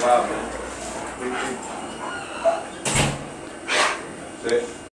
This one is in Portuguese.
Bravo. Sì.